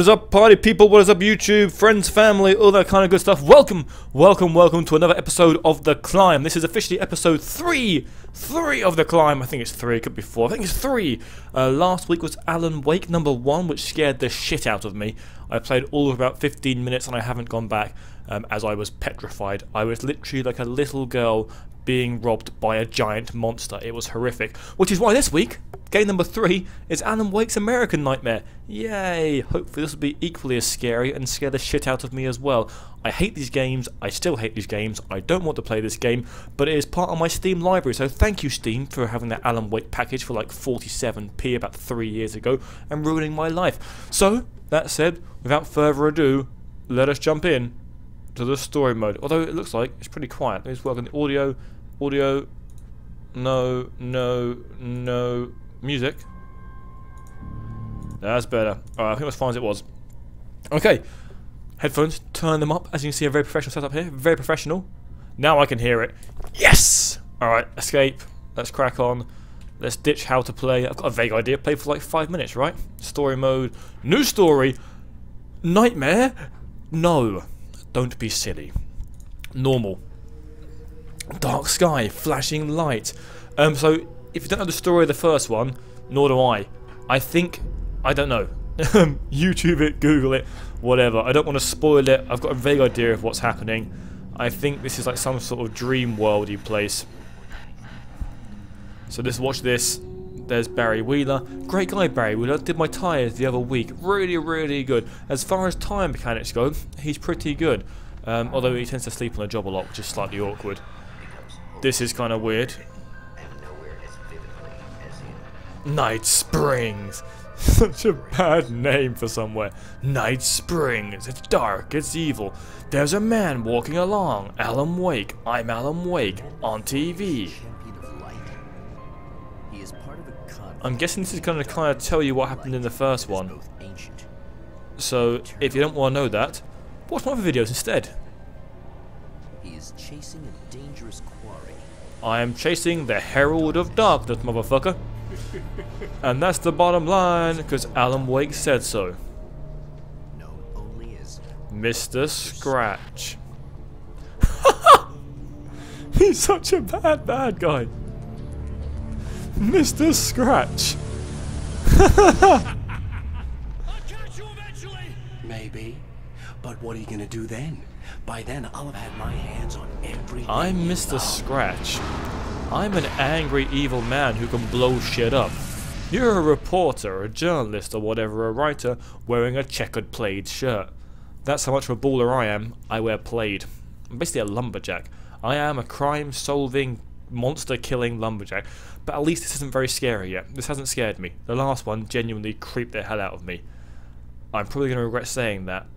What is up, party people? What is up, YouTube, friends, family, all that kind of good stuff? Welcome, welcome, welcome to another episode of The Climb. This is officially episode three, three of The Climb. I think it's three, it could be four. I think it's three. Uh, last week was Alan Wake number one, which scared the shit out of me. I played all of about 15 minutes and I haven't gone back um, as I was petrified. I was literally like a little girl being robbed by a giant monster. It was horrific. Which is why this week, game number three is Alan Wake's American Nightmare. Yay! Hopefully this will be equally as scary and scare the shit out of me as well. I hate these games. I still hate these games. I don't want to play this game, but it is part of my Steam library. So thank you, Steam, for having that Alan Wake package for like 47p about three years ago and ruining my life. So, that said, without further ado, let us jump in to the story mode. Although it looks like it's pretty quiet. Let's work on the audio. Audio. No, no, no. Music. That's better. Alright, I think it was fine as it was. Okay. Headphones, turn them up. As you can see, a very professional setup here. Very professional. Now I can hear it. Yes! Alright, escape. Let's crack on. Let's ditch how to play. I've got a vague idea. Play for like five minutes, right? Story mode. New story. Nightmare? No. Don't be silly. Normal. Dark sky, flashing light. Um, so, if you don't know the story of the first one, nor do I. I think, I don't know. YouTube it, Google it, whatever. I don't want to spoil it. I've got a vague idea of what's happening. I think this is like some sort of dream worldy place. So just watch this. There's Barry Wheeler. Great guy, Barry Wheeler. Did my tyres the other week. Really, really good. As far as tyre mechanics go, he's pretty good. Um, although he tends to sleep on the job a lot, which is slightly awkward. This is kind of weird. Night Springs. Such a bad name for somewhere. Night Springs. It's dark. It's evil. There's a man walking along. Alan Wake. I'm Alan Wake. On TV. I'm guessing this is going to kind of tell you what happened in the first one. So, if you don't want to know that, watch my other videos instead. He is chasing a dangerous quarry. I am chasing the Herald of Darkness, motherfucker. And that's the bottom line, because Alan Wake said so. Known only as Mr. Scratch. He's such a bad, bad guy. Mr. Scratch. maybe. But what are you gonna do then? By then, I'll have had my hands on everything. I'm Mr. Scratch. I'm an angry, evil man who can blow shit up. You're a reporter, a journalist, or whatever, a writer, wearing a checkered plaid shirt. That's how much of a baller I am. I wear plaid. I'm basically a lumberjack. I am a crime-solving, monster-killing lumberjack. But at least this isn't very scary yet. This hasn't scared me. The last one genuinely creeped the hell out of me. I'm probably going to regret saying that.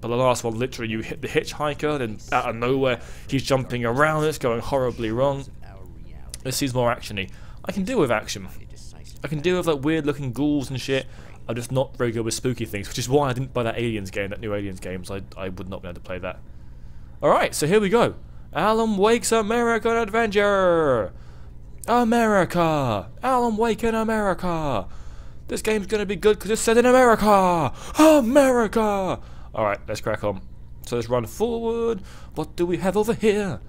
But the last one, literally, you hit the hitchhiker, then out of nowhere, he's jumping around, it's going horribly wrong. This seems more actiony. I can deal with action. I can deal with like weird looking ghouls and shit. I'm just not very good with spooky things, which is why I didn't buy that Aliens game, that new Aliens game, so I, I would not be able to play that. Alright, so here we go. Alan Wake's American Adventure! America! Alan Wake in America! This game's gonna be good because it's set in America! America! Alright, let's crack on. So let's run forward. What do we have over here?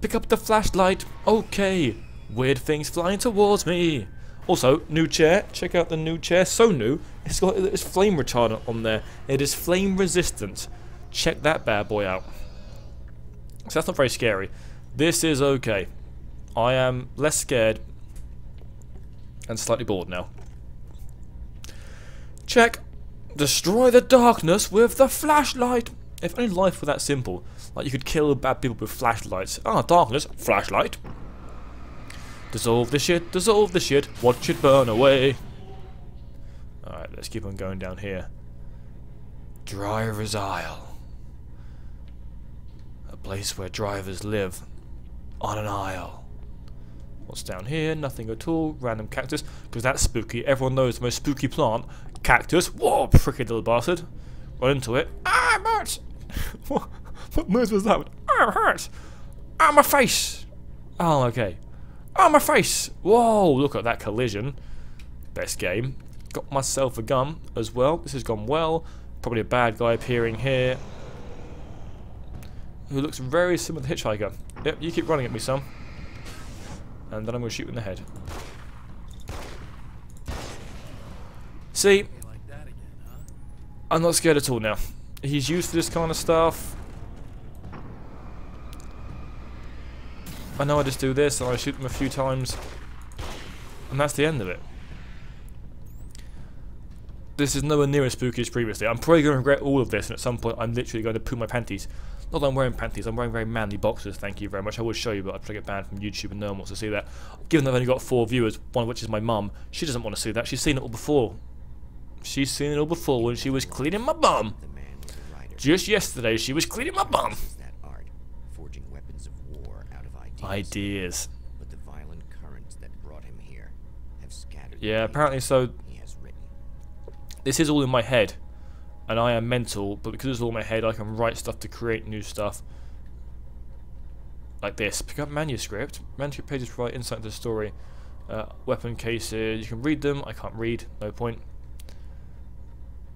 Pick up the flashlight. Okay. Weird things flying towards me. Also, new chair. Check out the new chair. So new. It's got it's flame retardant on there. It is flame resistant. Check that bad boy out. So that's not very scary. This is okay. I am less scared and slightly bored now. Check. Destroy the darkness with the flashlight. If only life were that simple. Like you could kill bad people with flashlights. Ah, darkness, flashlight. Dissolve the shit, dissolve the shit, watch it burn away. Alright, let's keep on going down here. Driver's Isle. A place where drivers live. On an aisle. What's down here? Nothing at all. Random cactus. Because that's spooky. Everyone knows the most spooky plant. Cactus. Whoa, pricky little bastard. Run into it. Ah, I'm hurt. what, what noise was that? I'm hurt. Ah, my face. Oh, okay. Oh, my face. Whoa, look at that collision. Best game. Got myself a gun as well. This has gone well. Probably a bad guy appearing here. Who looks very similar to Hitchhiker. Yep, you keep running at me, son. And then I'm going to shoot in the head. See, I'm not scared at all now. He's used to this kind of stuff. I know I just do this and I shoot them a few times. And that's the end of it. This is nowhere near as spooky as previously. I'm probably going to regret all of this and at some point I'm literally going to poo my panties. Not that I'm wearing panties, I'm wearing very manly boxers, thank you very much. I would show you, but I'd probably get banned from YouTube and no one wants to see that. Given that I've only got four viewers, one of which is my mum, she doesn't want to see that. She's seen it all before. She's seen it all before when she was cleaning my bum. The man was a writer. Just yesterday, she was cleaning my bum. Is that art, forging weapons of war out of ideas. Ideas. But the violent currents that brought him here have scattered. Yeah, apparently so. He has written. This is all in my head. And I am mental, but because it's all in my head, I can write stuff to create new stuff. Like this. Pick up manuscript. Manuscript pages provide insight into the story. Uh, weapon cases. You can read them. I can't read. No point.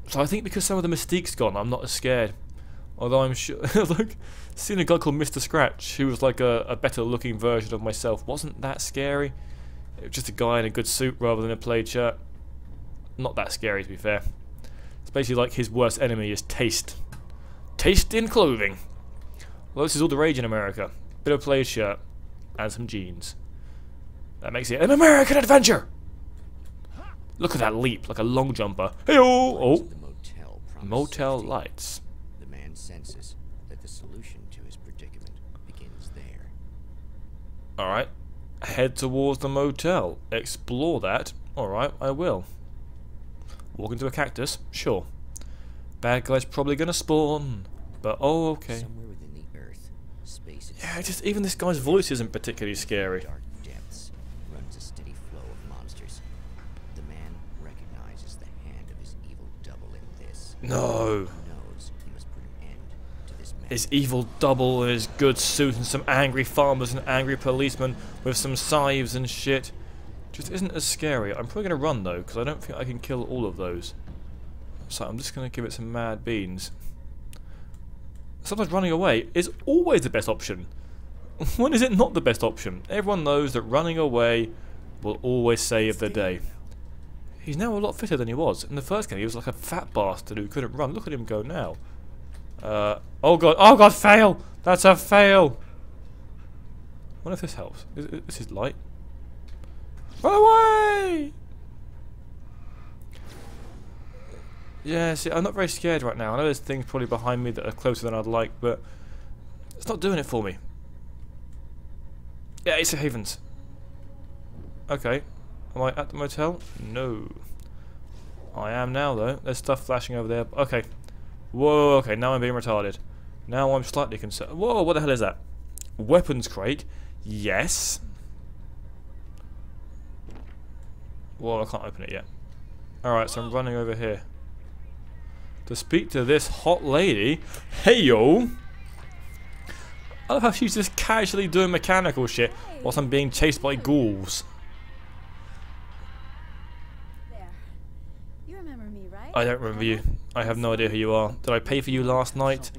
So I think because some of the mystique's gone, I'm not as scared. Although I'm sure, look, seeing a guy called Mr. Scratch, who was like a, a better looking version of myself, wasn't that scary. It was just a guy in a good suit rather than a plaid shirt. Not that scary to be fair. It's basically like his worst enemy is taste. Taste in clothing. Well, this is all the rage in America. Bit of plaid shirt and some jeans. That makes it an American adventure. Look at that leap, like a long jumper. Hey oh, The motel lights. Senses that the solution to his predicament begins there. All right, head towards the motel. Explore that. All right, I will. Walk into a cactus. Sure. Bad guy's probably gonna spawn, but oh okay. Somewhere within the earth, space Yeah, just even this guy's voice isn't particularly scary. dark depths, runs a steady flow of monsters. The man recognizes the hand of his evil double in this. No. He knows he must put an end to this man. His evil double in his good suit and some angry farmers and angry policemen with some scythes and shit. Just isn't as scary. I'm probably going to run though, because I don't think I can kill all of those. So I'm just going to give it some mad beans. Sometimes running away is always the best option. when is it not the best option? Everyone knows that running away will always save the day. He's now a lot fitter than he was. In the first game, he was like a fat bastard who couldn't run. Look at him go now. Uh, oh god, oh god, fail! That's a fail! I wonder if this helps. Is, is, this is light. Run away! Yeah, see, I'm not very scared right now. I know there's things probably behind me that are closer than I'd like, but it's not doing it for me. Yeah, it's of Havens. Okay. Am I at the motel? No. I am now, though. There's stuff flashing over there. Okay. Whoa, okay, now I'm being retarded. Now I'm slightly concerned. Whoa, what the hell is that? Weapons crate? Yes. Whoa, I can't open it yet. Alright, so I'm running over here. To speak to this hot lady. Hey yo! I love how she's just casually doing mechanical shit whilst I'm being chased by ghouls. There. You remember me, right? I don't remember you. I have no idea who you are. Did I pay for you last night?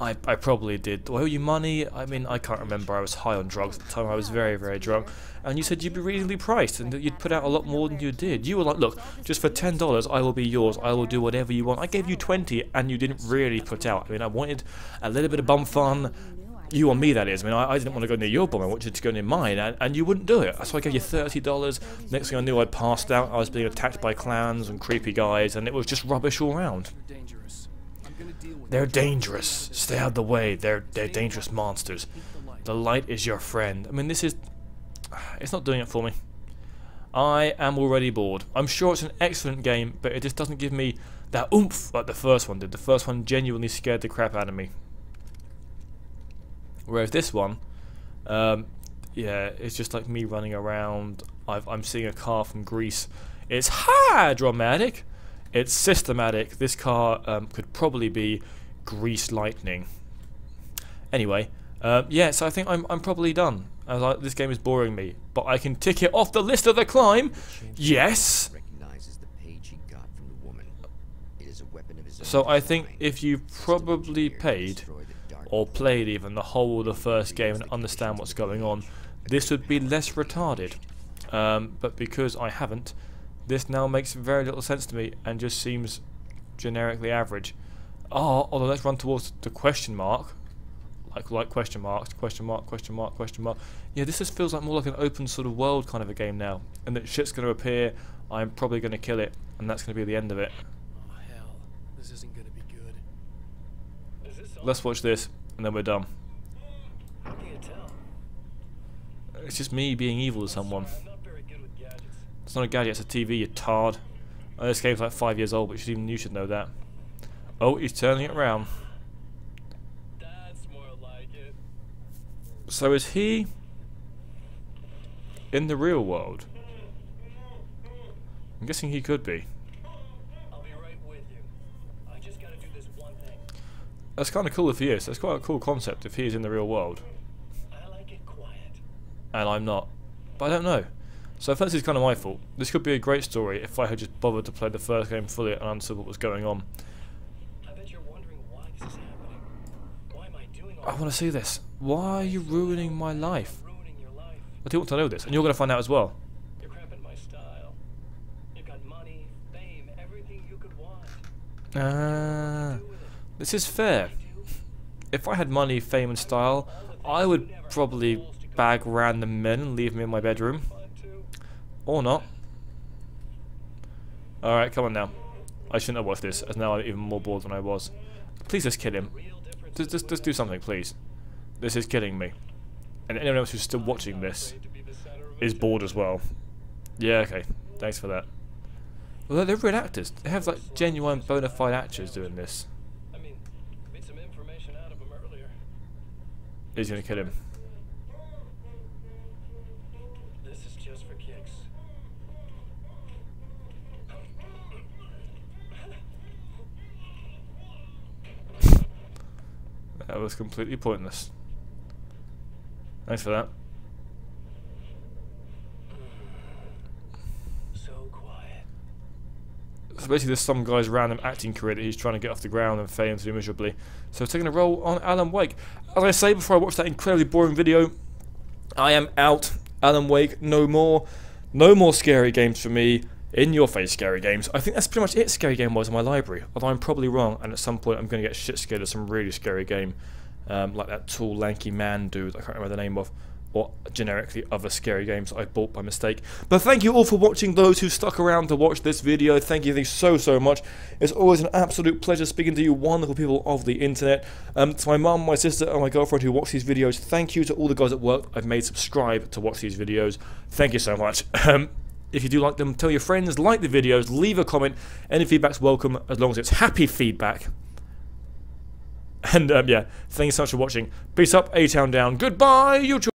I, I probably did. Do I owe you money? I mean, I can't remember. I was high on drugs at the time. I was very, very drunk. And you said you'd be reasonably priced and that you'd put out a lot more than you did. You were like, look, just for $10, I will be yours. I will do whatever you want. I gave you 20 and you didn't really put out. I mean, I wanted a little bit of bum fun. You or me, that is. I mean, I, I didn't want to go near your bomb. I wanted to go near mine, and, and you wouldn't do it. So I gave you $30. Next thing I knew, I'd passed out. I was being attacked by clans and creepy guys, and it was just rubbish all round. They're dangerous. Stay out of the way. They're they're dangerous monsters. The light is your friend. I mean, this is. It's not doing it for me. I am already bored. I'm sure it's an excellent game, but it just doesn't give me that oomph like the first one did. The first one genuinely scared the crap out of me. Whereas this one, um, yeah, it's just like me running around. I've, I'm seeing a car from Grease. It's ha dramatic. It's systematic. This car um, could probably be Grease Lightning. Anyway, uh, yeah, so I think I'm, I'm probably done. As I, this game is boring me, but I can tick it off the list of the climb. Yes. The So I think if you probably paid destroy the dark or played even the whole of the first game and understand what's going on, this would be less retarded. Um, but because I haven't, this now makes very little sense to me and just seems generically average. Oh, although let's run towards the question mark. Like like question marks, question mark, question mark, question mark. Yeah, this just feels like more like an open sort of world kind of a game now. And that shit's going to appear, I'm probably going to kill it, and that's going to be the end of it. Oh hell, this isn't gonna be good. Is this? Let's watch this, and then we're done. It's just me being evil to someone. It's not a gadget, it's a TV, you tard. Oh, this game's like five years old, but even you should know that. Oh, he's turning it around. So is he in the real world? I'm guessing he could be right with you. I just gotta do this one thing. That's kind of cool if he is. That's quite a cool concept if he is in the real world. I like it quiet. And I'm not. But I don't know. So first is kind of my fault. This could be a great story if I had just bothered to play the first game fully and understood what was going on. I bet you're wondering why this is happening. Why am I doing all I want to see this. Why are you ruining my life? ruining your life? I do want to know this, and you're going to find out as well. You're cramping my style. You've got money, fame, everything you could want. Ah, it. This is fair. If I had money, fame, and style, I would probably bag random men and leave them in my bedroom. Or not. Alright, come on now. I shouldn't have watched this, as now I'm even more bored than I was. Please just kill him. Just, just, just do something, please. This is killing me. And anyone else who's still watching this is bored as well. Yeah, okay. Thanks for that. Well, they're real actors. They have like genuine bona fide actors doing this. I mean, get some information out of him earlier. He's gonna kill him. This is just for kicks. That was completely pointless. Thanks for that. So quiet. So basically, there's some guy's random acting career that he's trying to get off the ground and fail to do miserably. So taking a role on Alan Wake. As I say before I watch that incredibly boring video, I am out. Alan Wake, no more. No more scary games for me. In your face scary games. I think that's pretty much it scary game was in my library. Although I'm probably wrong, and at some point I'm going to get shit scared of some really scary game. Um, like that tall, lanky man dude I can't remember the name of. Or generically other scary games I bought by mistake. But thank you all for watching, those who stuck around to watch this video. Thank you, so, so much. It's always an absolute pleasure speaking to you wonderful people of the internet. Um, to my mum, my sister, and my girlfriend who watch these videos, thank you to all the guys at work I've made subscribe to watch these videos. Thank you so much. Um, if you do like them, tell your friends, like the videos, leave a comment. Any feedback's welcome as long as it's happy feedback. And um, yeah, thank you so much for watching. Peace up, A-Town down. Goodbye, YouTube.